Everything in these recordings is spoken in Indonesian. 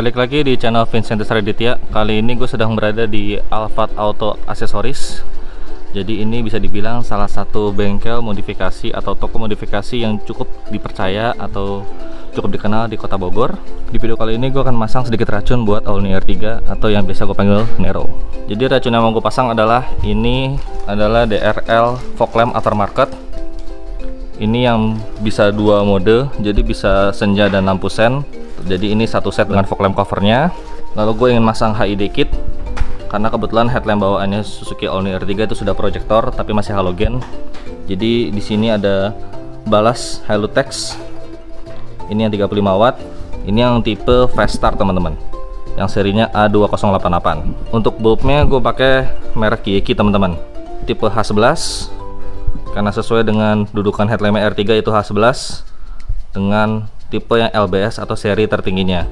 balik lagi di channel Vincent Raditya Kali ini gue sedang berada di Alphard Auto Accessories. Jadi ini bisa dibilang salah satu bengkel modifikasi atau toko modifikasi yang cukup dipercaya atau cukup dikenal di kota Bogor. Di video kali ini gue akan masang sedikit racun buat All R3 atau yang biasa gue panggil Nero. Jadi racun yang mau gue pasang adalah ini adalah DRL fog lamp aftermarket. Ini yang bisa dua mode jadi bisa senja dan lampu sen jadi ini satu set dengan fog lamp covernya. Lalu gue ingin masang HID kit karena kebetulan headlamp bawaannya Suzuki Alni R3 itu sudah proyektor tapi masih halogen. Jadi di sini ada balas Hilutex ini yang 35 watt. Ini yang tipe fast start teman-teman. Yang serinya A2088 untuk bulbnya gue pakai merek Kiyeki teman-teman. Tipe H11 karena sesuai dengan dudukan headlamp R3 itu H11 dengan tipe yang LBS atau seri tertingginya.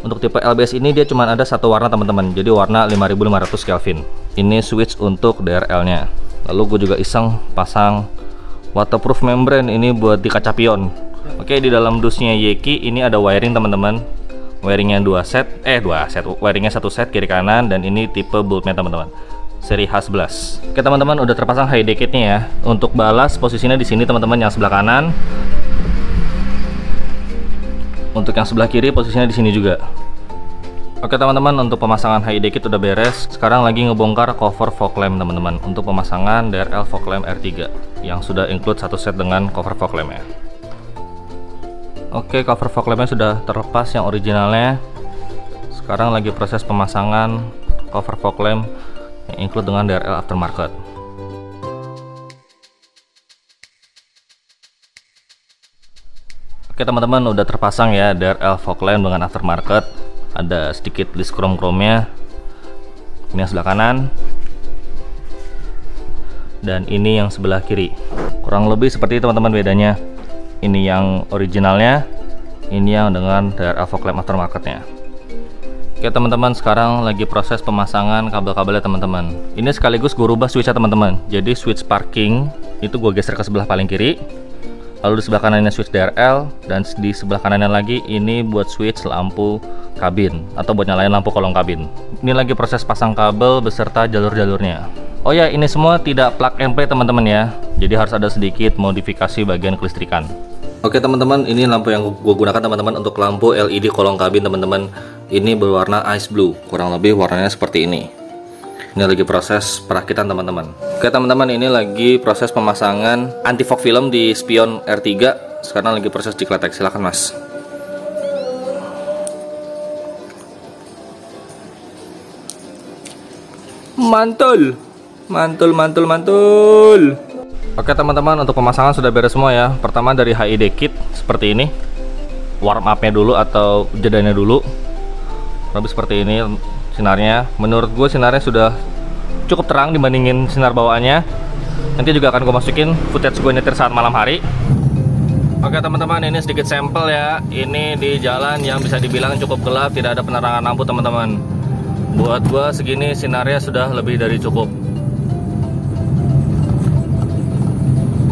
Untuk tipe LBS ini dia cuma ada satu warna teman-teman. Jadi warna 5500 Kelvin. Ini switch untuk DRL nya lalu gue juga iseng pasang waterproof membrane ini buat di kaca pion. Oke di dalam dusnya Yeki ini ada wiring teman-teman. Wiringnya dua set eh dua set. Wiringnya satu set kiri kanan dan ini tipe bulbnya teman-teman. Seri H11 oke teman-teman udah terpasang high decade nya ya. Untuk balas posisinya di sini teman-teman yang sebelah kanan untuk yang sebelah kiri posisinya di sini juga. Oke teman-teman untuk pemasangan HID kit udah beres. Sekarang lagi ngebongkar cover fog lamp teman-teman. Untuk pemasangan DRL fog lamp R3 Yang sudah include satu set dengan cover fog lamp ya Oke cover fog lampnya sudah terlepas yang originalnya. Sekarang lagi proses pemasangan cover fog lamp Yang include dengan DRL aftermarket Oke teman-teman udah terpasang ya DRL lamp dengan aftermarket. Ada sedikit list chrome-chrome-nya ini yang sebelah kanan. Dan ini yang sebelah kiri. Kurang lebih seperti teman-teman bedanya. Ini yang originalnya. Ini yang dengan DRL lamp aftermarketnya. Oke teman-teman sekarang lagi proses pemasangan kabel-kabelnya teman-teman. Ini sekaligus gue rubah switchnya teman-teman. Jadi switch parking itu gue geser ke sebelah paling kiri lalu di sebelah kanannya switch DRL dan di sebelah kanannya lagi ini buat switch lampu kabin atau buat nyalain lampu kolong kabin. Ini lagi proses pasang kabel beserta jalur-jalurnya. Oh ya ini semua tidak plug and play teman-teman ya. Jadi harus ada sedikit modifikasi bagian kelistrikan. Oke teman-teman ini lampu yang gue gunakan teman-teman untuk lampu LED kolong kabin teman-teman. Ini berwarna ice blue kurang lebih warnanya seperti ini ini lagi proses perakitan teman-teman. Oke teman-teman ini lagi proses pemasangan anti fog film di spion R3 sekarang lagi proses di kletek. Silahkan mas. Mantul! Mantul mantul mantul! Oke teman-teman untuk pemasangan sudah beres semua ya. Pertama dari HID kit seperti ini. Warm upnya dulu atau jedanya dulu. Lebih seperti ini sinarnya. Menurut gue sinarnya sudah cukup terang dibandingin sinar bawaannya. Nanti juga akan gue masukin footage gue nyetir saat malam hari. Oke teman-teman ini sedikit sampel ya. Ini di jalan yang bisa dibilang cukup gelap tidak ada penerangan lampu teman-teman. Buat gue segini sinarnya sudah lebih dari cukup.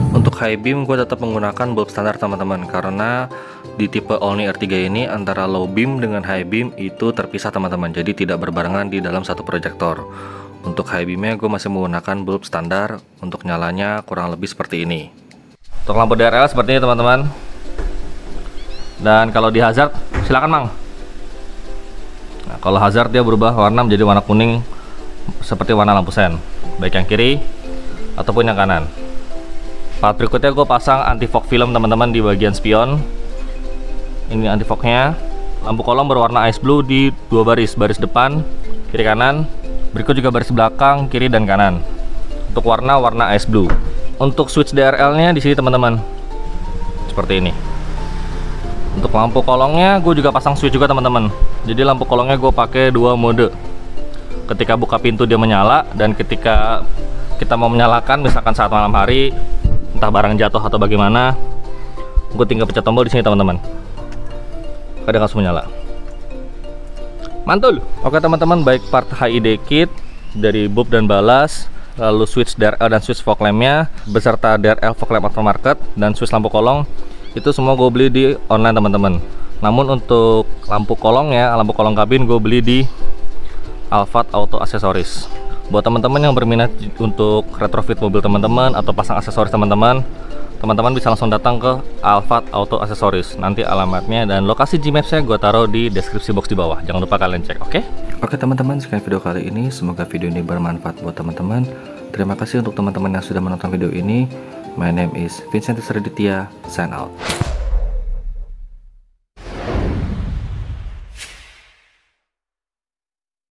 Untuk high beam gue tetap menggunakan bulb standar teman-teman karena di tipe Olni R3 ini antara low beam dengan high beam itu terpisah teman-teman. Jadi tidak berbarengan di dalam satu proyektor untuk high beamnya gue masih menggunakan bulb standar. Untuk nyalanya kurang lebih seperti ini. Untuk lampu DRL seperti ini teman-teman. Dan kalau di hazard silakan mang. Nah kalau hazard dia berubah warna menjadi warna kuning seperti warna lampu sen. Baik yang kiri ataupun yang kanan. Part berikutnya gue pasang anti fog film teman-teman di bagian spion ini anti fognya. Lampu kolong berwarna ice blue di dua baris baris depan kiri kanan. Berikut juga baris belakang kiri dan kanan. Untuk warna warna ice blue. Untuk switch DRL nya di sini teman-teman. Seperti ini. Untuk lampu kolongnya gue juga pasang switch juga teman-teman. Jadi lampu kolongnya gue pakai dua mode. Ketika buka pintu dia menyala. Dan ketika kita mau menyalakan misalkan saat malam hari entah barang jatuh atau bagaimana gue tinggal pencet tombol di sini teman-teman kadang langsung menyala mantul. Oke teman-teman baik part HID kit dari bulb dan balas lalu switch DRL dan switch fog lampnya beserta DRL fog lamp aftermarket dan switch lampu kolong itu semua gue beli di online teman-teman. Namun untuk lampu kolong ya lampu kolong kabin gue beli di Alphard Auto Accessories. Buat teman-teman yang berminat untuk retrofit mobil teman-teman atau pasang aksesoris teman-teman teman-teman bisa langsung datang ke Alphard Auto Accessories. Nanti alamatnya dan lokasi Gmapsnya gue taruh di deskripsi box di bawah. Jangan lupa kalian cek oke? Okay? oke teman-teman sekian video kali ini. Semoga video ini bermanfaat buat teman-teman. Terima kasih untuk teman-teman yang sudah menonton video ini. My name is Vincent Sreditya sign out